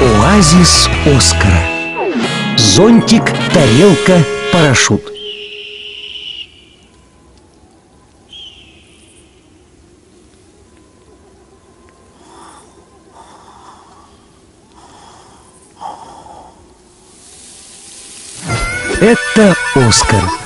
Оазис Оскара. Зонтик, тарелка, парашют Это Оскар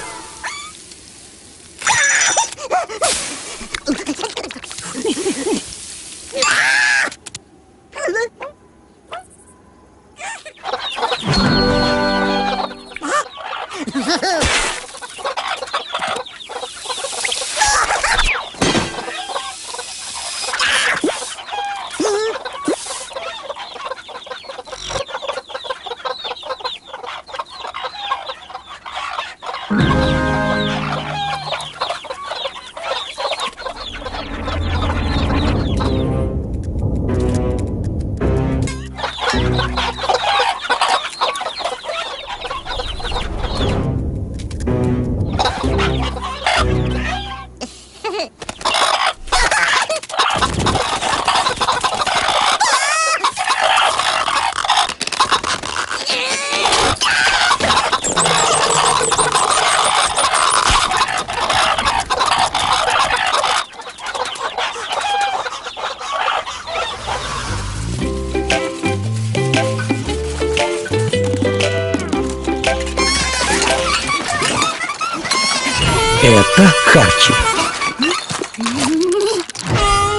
Это Харчи.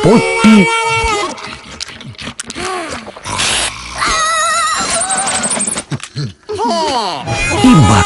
Поппи. И Бак.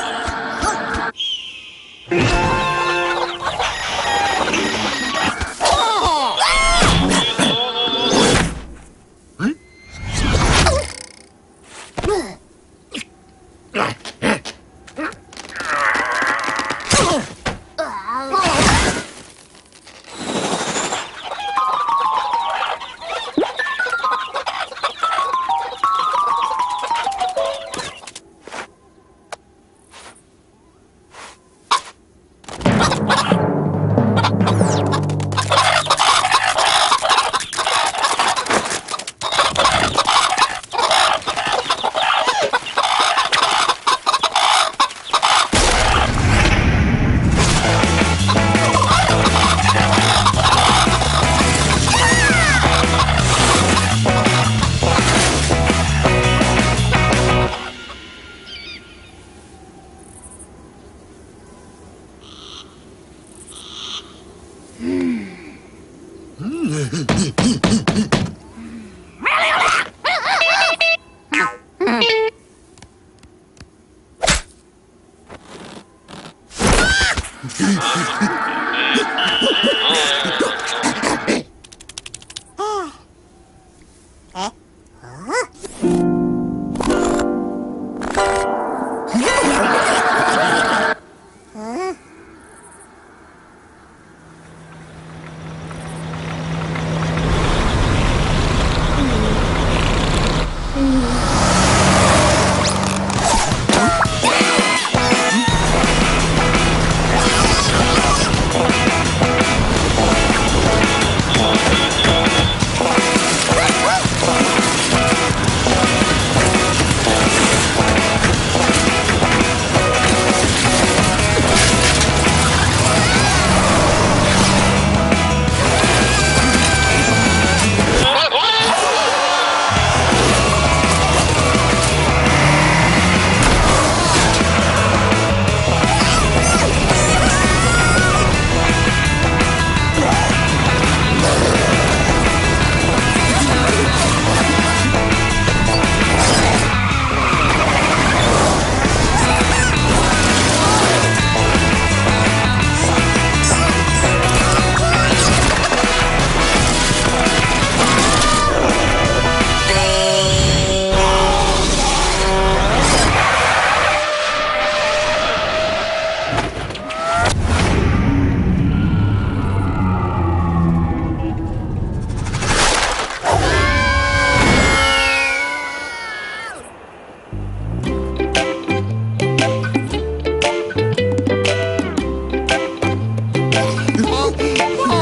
Ha ha ha! oh, oh.